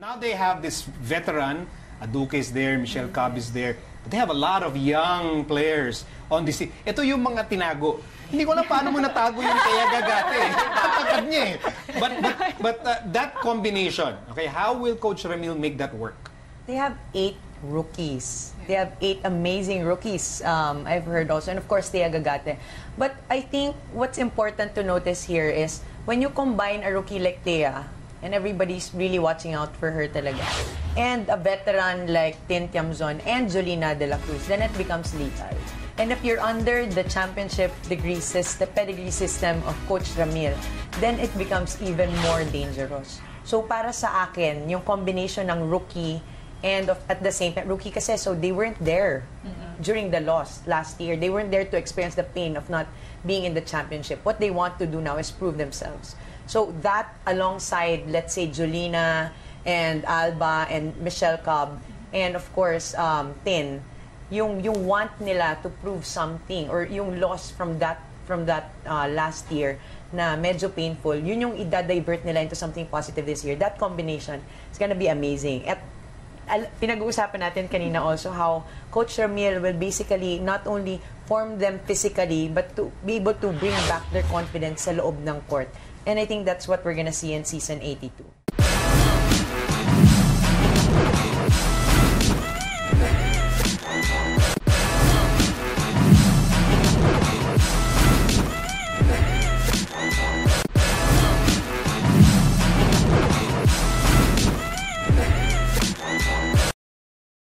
Now they have this veteran, Aduke is there, Michelle Cobb is there. But they have a lot of young players on this team. Ito yung mga tinago. Hindi ko alam paano mo natago yung kaya gagate. eh. Tatagad niya eh. But, but, but uh, that combination, okay, how will Coach Ramil make that work? They have eight rookies. They have eight amazing rookies. Um, I've heard also, and of course, Tia Gagate. But I think what's important to notice here is when you combine a rookie like Tia, and everybody's really watching out for her talaga, and a veteran like Tin Tiamzon and Jolina De La Cruz, then it becomes lethal. And if you're under the championship degree system, pedigree system of Coach Ramil, then it becomes even more dangerous. So para sa akin, yung combination ng rookie and of, at the same time, rookie kasi, so they weren't there during the loss last year. They weren't there to experience the pain of not being in the championship. What they want to do now is prove themselves. So that alongside, let's say, Julina and Alba and Michelle Cobb, and of course, um, Tin, yung yung want nila to prove something or yung loss from that from that uh, last year na medyo painful, yun yung i-divert nila into something positive this year. That combination is gonna be amazing. At pinag-uusapan natin kanina also how Coach Ramil will basically not only form them physically but to be able to bring back their confidence sa loob ng court. And I think that's what we're gonna see in season 82.